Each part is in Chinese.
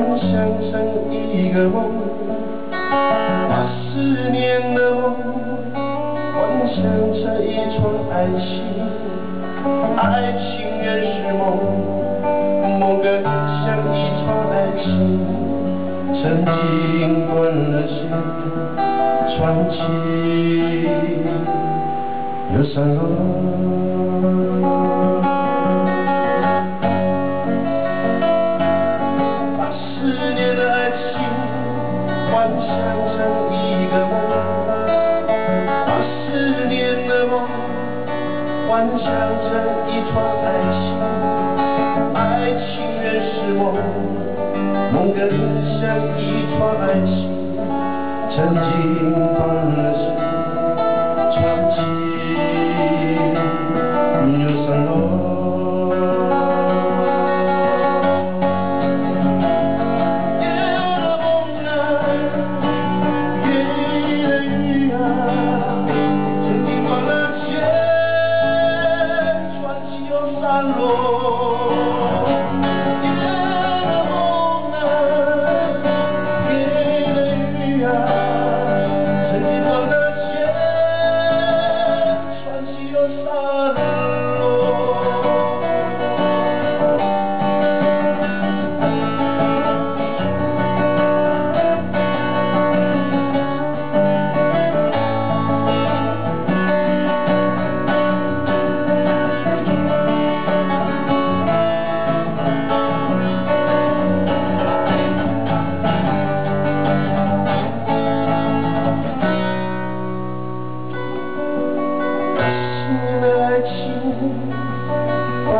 幻想成一个梦，把思念的梦幻想成一场爱情，爱情原是梦，梦更像一场爱情，曾经断了线，传奇又散落。幻想成一串爱情，爱情原是梦，梦更像一串爱情，曾经断了 alone.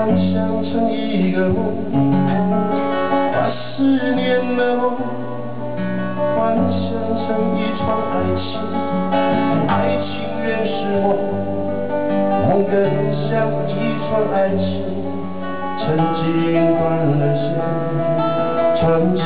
幻想成一个梦，把思念的梦幻想成一场爱情，爱情原是梦，梦更像一场爱情，曾经断了线，传奇